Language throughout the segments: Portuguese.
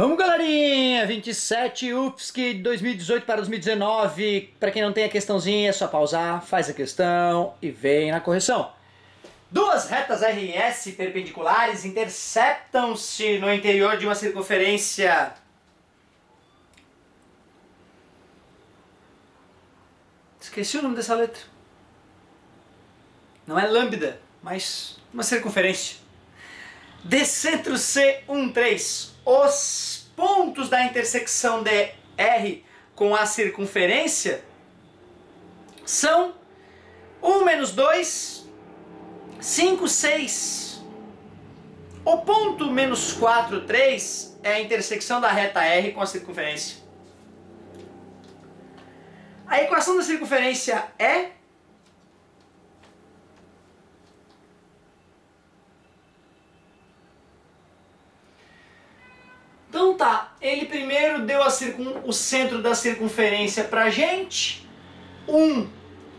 Vamos, galerinha! 27 UFSC 2018 para 2019. Para quem não tem a questãozinha, é só pausar, faz a questão e vem na correção. Duas retas RS perpendiculares interceptam-se no interior de uma circunferência Esqueci o nome dessa letra. Não é lambda, mas uma circunferência. De centro C13, os pontos da intersecção de R com a circunferência são 1 menos 2, 5, 6. O ponto menos 4, 3 é a intersecção da reta R com a circunferência. A equação da circunferência é Então tá, ele primeiro deu circun... o centro da circunferência pra gente. 1,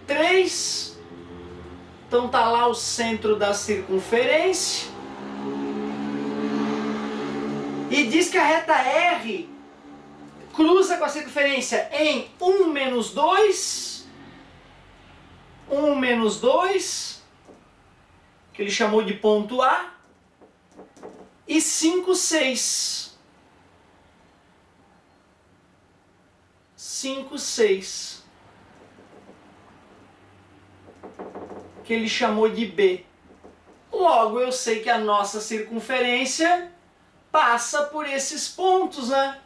3. Então tá lá o centro da circunferência. E diz que a reta R cruza com a circunferência em 1 menos 2, 1 menos 2, que ele chamou de ponto A, e 5, 6. 5, 6. Que ele chamou de B. Logo eu sei que a nossa circunferência passa por esses pontos, né?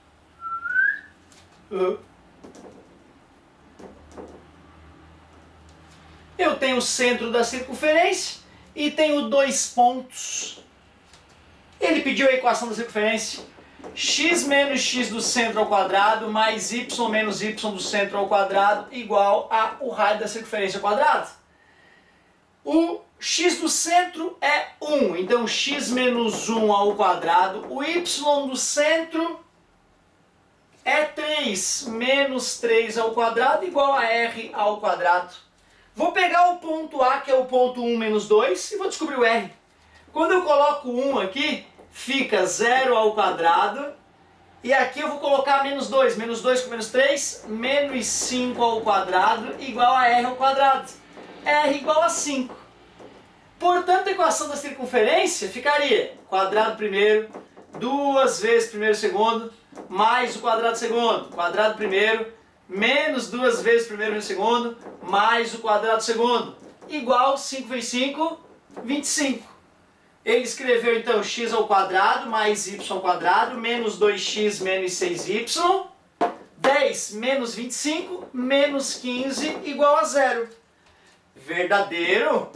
Eu tenho o centro da circunferência e tenho dois pontos. Ele pediu a equação da circunferência. X menos x do centro ao quadrado mais y menos y do centro ao quadrado igual a o raio da circunferência ao quadrado. O x do centro é 1, então x menos 1 ao quadrado. O y do centro é 3 menos 3 ao quadrado igual a r ao quadrado. Vou pegar o ponto A, que é o ponto 1 menos 2, e vou descobrir o r. Quando eu coloco 1 aqui, fica 0 ao quadrado. E aqui eu vou colocar menos 2. Menos 2 com menos 3, menos 5 ao quadrado, igual a r ao quadrado. r igual a 5. Portanto, a equação da circunferência ficaria quadrado primeiro, duas vezes primeiro segundo, mais o quadrado segundo, quadrado primeiro, menos duas vezes primeiro segundo, mais o quadrado segundo, igual 5 vezes 5, 25. Ele escreveu então x ao quadrado mais y ao quadrado, menos 2x menos 6y, 10 menos 25, menos 15, igual a zero. Verdadeiro?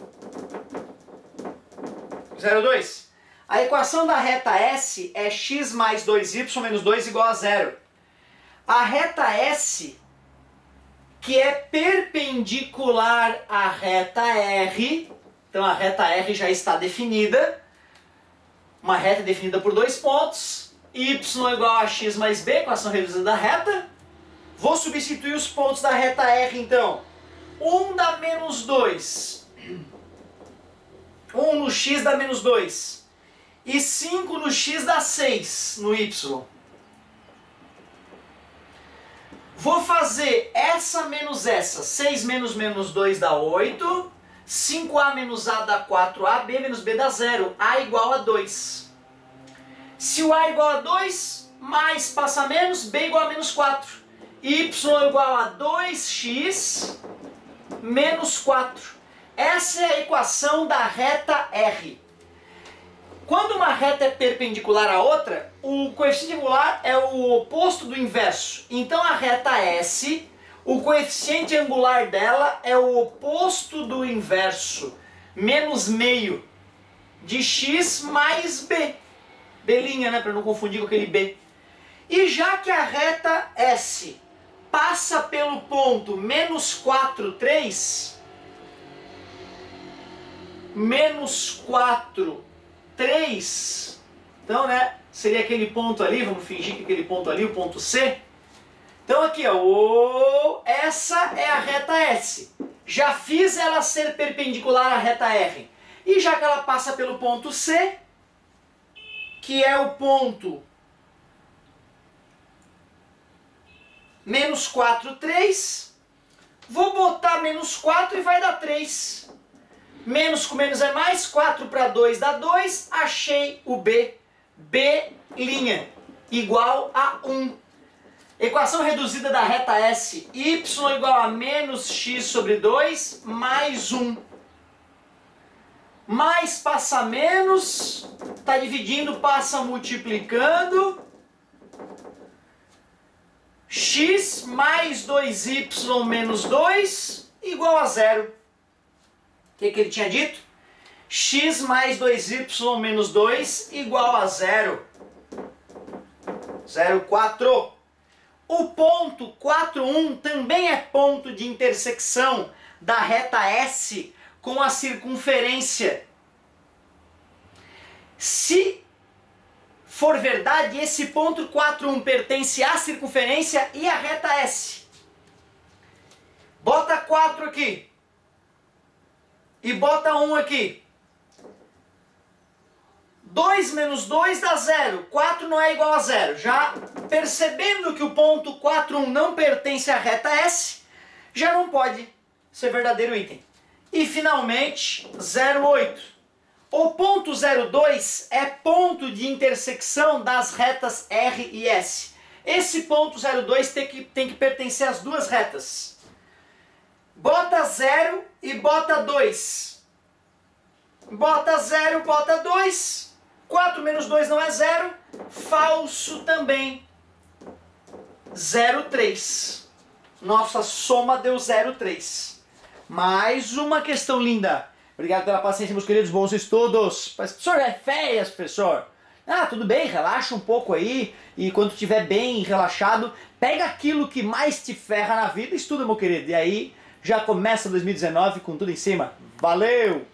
02. A equação da reta S é x mais 2y menos 2 igual a zero. A reta S, que é perpendicular à reta R, então a reta R já está definida, uma reta definida por dois pontos, y igual a x mais b, equação reduzida da reta. Vou substituir os pontos da reta R então. 1 dá menos 2. 1 no x dá menos 2 e 5 no x dá 6 no y. Vou fazer essa menos essa. 6 menos menos 2 dá 8. 5a menos a dá 4a. b menos b dá 0. a igual a 2. Se o a igual a 2, mais passa menos, b igual a menos 4. y igual a 2x menos 4. Essa é a equação da reta R. Quando uma reta é perpendicular à outra, o coeficiente angular é o oposto do inverso. Então a reta S, o coeficiente angular dela é o oposto do inverso, menos meio de x mais b. Belinha, né, para não confundir com aquele b. E já que a reta S passa pelo ponto menos 4, 3, menos 4, 3. Então, né, seria aquele ponto ali, vamos fingir que aquele ponto ali, o ponto C. Então aqui, ó, essa é a reta S. Já fiz ela ser perpendicular à reta R. E já que ela passa pelo ponto C, que é o ponto Menos 4, 3. Vou botar menos 4 e vai dar 3. Menos com menos é mais, 4 para 2 dá 2. Achei o B. B' igual a 1. Equação reduzida da reta S, y igual a menos x sobre 2 mais 1. Mais passa menos, está dividindo, passa multiplicando. x mais 2y menos 2 igual a zero. O que, que ele tinha dito? x mais 2y menos 2 igual a zero. 0,4. O ponto 41 também é ponto de intersecção da reta S com a circunferência. Se for verdade, esse ponto 41 pertence à circunferência e à reta S. Bota 4 aqui. E bota 1 aqui. 2 menos 2 dá 0. 4 não é igual a 0. Já percebendo que o ponto 4, 1 não pertence à reta S, já não pode ser verdadeiro item. E finalmente, 0,8. O ponto 02 é ponto de intersecção das retas R e S. Esse ponto 02 tem que, tem que pertencer às duas retas. Bota 0 e bota 2. Bota 0, bota 2. 4 menos 2 não é 0. Falso também. 0,3. Nossa soma deu 0,3. Mais uma questão linda. Obrigado pela paciência, meus queridos. Bons estudos. Professor, é férias, professor. Ah, tudo bem, relaxa um pouco aí. E quando estiver bem relaxado, pega aquilo que mais te ferra na vida e estuda, meu querido. E aí já começa 2019 com tudo em cima. Valeu!